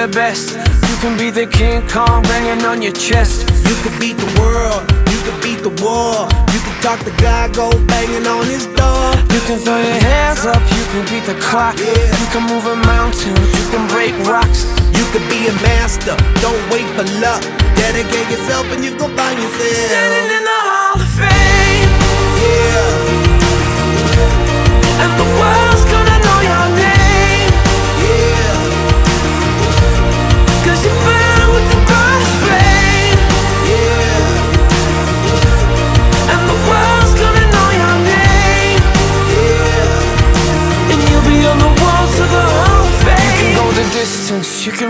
the best. You can be the King Kong banging on your chest. You can beat the world, you can beat the war. You can talk to God, go banging on his door. You can throw your hands up, you can beat the clock. Yeah. You can move a mountain, you can break rocks. You can be a master, don't wait for luck. Dedicate yourself and you gon' find yourself. Standing in the Hall of Fame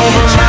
over.